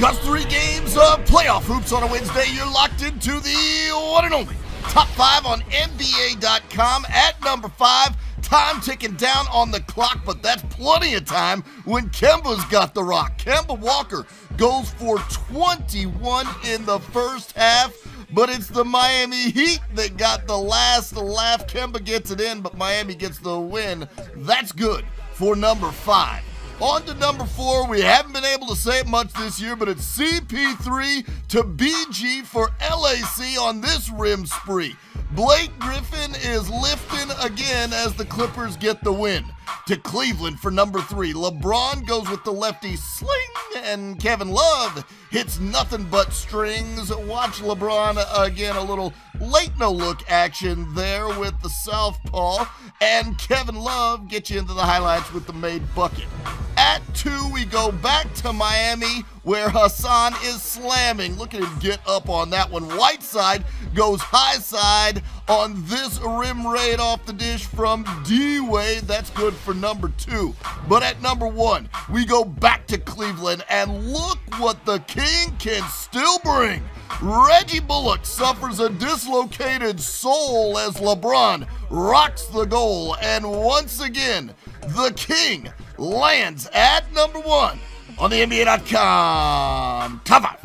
Just three games of playoff hoops on a Wednesday. You're locked into the one and only top five on NBA.com at number five. Time ticking down on the clock, but that's plenty of time when Kemba's got the rock. Kemba Walker goes for 21 in the first half, but it's the Miami Heat that got the last laugh. Kemba gets it in, but Miami gets the win. That's good for number five. On to number four. We haven't been able to say it much this year, but it's CP3 to BG for LAC on this rim spree. Blake Griffin is lifting again as the Clippers get the win. To Cleveland for number three. LeBron goes with the lefty sling, and Kevin Love hits nothing but strings. Watch LeBron again, a little late no look action there with the southpaw. And Kevin Love gets you into the highlights with the made bucket. At two, we go back to Miami where Hassan is slamming. Look at him get up on that one. Whiteside goes high side on this rim raid off the dish from D Wade. That's good for number two. But at number one, we go back to Cleveland and look what the King can still bring. Reggie Bullock suffers a dislocated soul as LeBron rocks the goal. And once again, the King lands at number one on the NBA.com. Top.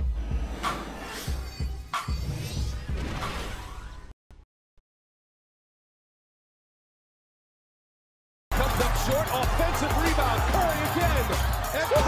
Offensive rebound. Curry again. And